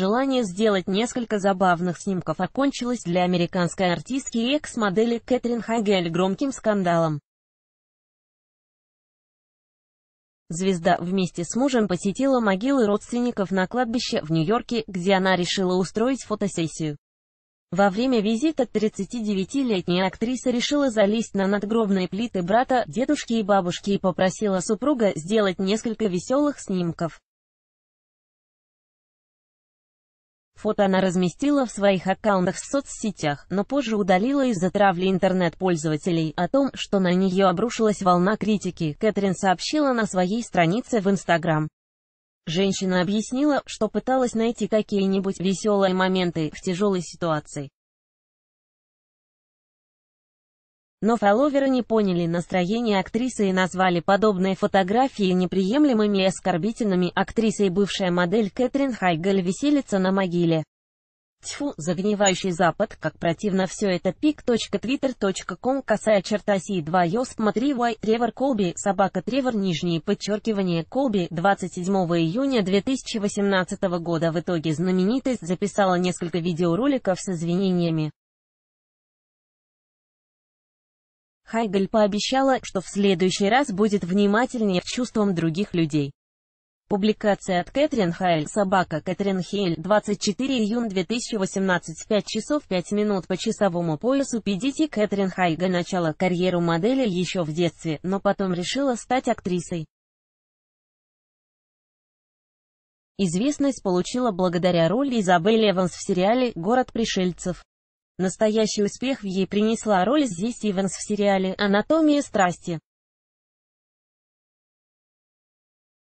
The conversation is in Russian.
Желание сделать несколько забавных снимков окончилось для американской артистки и экс-модели Кэтрин Хайгель громким скандалом. Звезда вместе с мужем посетила могилы родственников на кладбище в Нью-Йорке, где она решила устроить фотосессию. Во время визита 39-летняя актриса решила залезть на надгробные плиты брата, дедушки и бабушки и попросила супруга сделать несколько веселых снимков. Фото она разместила в своих аккаунтах в соцсетях, но позже удалила из-за травли интернет-пользователей. О том, что на нее обрушилась волна критики, Кэтрин сообщила на своей странице в Инстаграм. Женщина объяснила, что пыталась найти какие-нибудь веселые моменты в тяжелой ситуации. Но фолловеры не поняли настроение актрисы и назвали подобные фотографии неприемлемыми и оскорбительными. Актриса и бывшая модель Кэтрин Хайгель веселится на могиле. Тьфу, загнивающий запад, как противно все это пик.твиттер.ком косая черта си 2 ёсп смотри вай Тревор Колби, собака Тревор нижнее подчеркивание Колби, 27 июня 2018 года в итоге знаменитость записала несколько видеороликов с извинениями. Хайгель пообещала, что в следующий раз будет внимательнее к чувствам других людей. Публикация от Кэтрин Хайль, собака Кэтрин Хейль, 24 июня 2018, 5 часов 5 минут по часовому поясу PDT Кэтрин Хайга начала карьеру модели еще в детстве, но потом решила стать актрисой. Известность получила благодаря роли Изабель Эванс в сериале «Город пришельцев». Настоящий успех в ей принесла роль здесь Иванс в сериале «Анатомия страсти».